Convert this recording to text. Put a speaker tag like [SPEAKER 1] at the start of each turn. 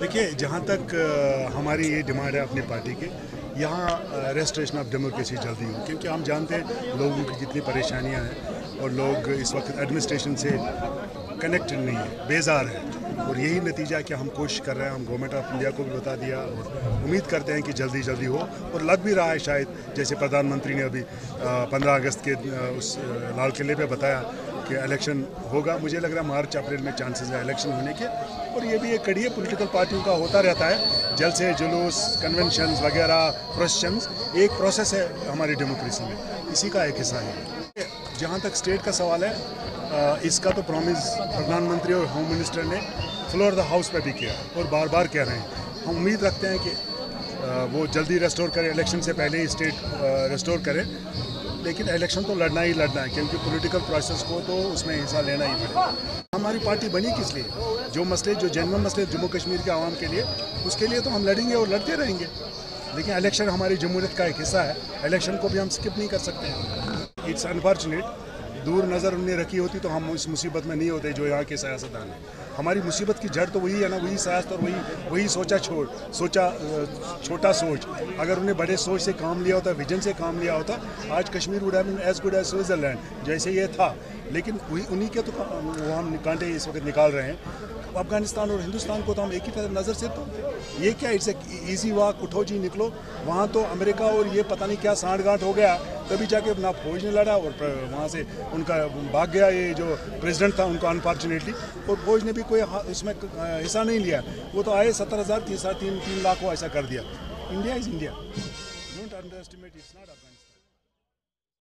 [SPEAKER 1] देखिए, जहाँ तक हमारी ये डिमांड है अपनी पार्टी की, यहाँ रेस्टोरेशन ऑफ़ डेमोक्रेसी जल्दी हो क्योंकि हम जानते हैं लोगों की कितनी परेशानियाँ हैं और लोग इस वक्त एडमिनिस्ट्रेशन से कनेक्टेड नहीं है, बेजार है। और यही नतीजा कि हम कोशिश कर रहे हैं, हम गवर्नमेंट ऑफ़ इंडिया को भी बता दिया और उम्मीद करते हैं कि जल्दी जल्दी हो और लग भी रहा है शायद, जैसे प्रधानमंत्री ने अभी पंद्रह अगस्त के उस लाल किले पे बताया कि इलेक्शन होगा। मुझे लग रहा है मार्च, अप्रैल में चांसेस है इलेक्शन होने के। और ये भी एक कड़ी है पोलिटिकल पार्टियों का होता रहता है। जल से जुलूस कन्वेंशन वगैरह प्रोसेशंस एक प्रोसेस है हमारी डेमोक्रेसी में। इसी का एक हिस्सा है। जहाँ तक स्टेट का सवाल है इसका तो प्रॉमिस प्रधानमंत्री और होम मिनिस्टर ने फ्लोर द हाउस पर भी किया और बार बार कह रहे हैं। हम उम्मीद रखते हैं कि वो जल्दी रेस्टोर करें इलेक्शन से पहले ही स्टेट रेस्टोर करें। लेकिन इलेक्शन तो लड़ना ही लड़ना है, क्योंकि पॉलिटिकल प्रोसेस को तो उसमें हिस्सा लेना ही पड़ेगा। हमारी पार्टी बनी किस लिए? जो मसले, जो जेनवन मसले जम्मू कश्मीर के आवाम के लिए, उसके लिए तो हम लड़ेंगे और लड़ते रहेंगे। लेकिन इलेक्शन हमारी जमहूरियत का एक हिस्सा है इलेक्शन को भी हम स्किप नहीं कर सकते। इट्स अनफॉर्चुनेट दूर नज़र उन्हें रखी होती तो हम इस मुसीबत में नहीं होते जो यहाँ के सियासतदान हैं। हमारी मुसीबत की जड़ तो वही है ना, वही सियासत और वही वही सोचा छोड़, सोचा छोटा सोच। अगर उन्हें बड़े सोच से काम लिया होता, विजन से काम लिया होता, आज Kashmir would have as good as Switzerland जैसे ये था। लेकिन उन्हीं के तो वो हम कांटे इस वक्त निकाल रहे हैं। अफ़गानिस्तान और हिंदुस्तान को तो हम एक ही नज़र से तो ये क्या इट्स ईजी वाक उठो जी, निकलो। वहाँ तो अमेरिका और ये पता नहीं क्या सांठ हो गया, तभी जाके अपना फौज ने लड़ा और वहाँ से उनका भाग गया ये जो प्रेसिडेंट था उनको अनफॉर्चुनेटली और फौज ने भी कोई इसमें हिस्सा नहीं लिया। वो तो आए सत्तर हज़ार, तीन तीन तीन लाख को ऐसा कर दिया। India is India don't underestimate it's not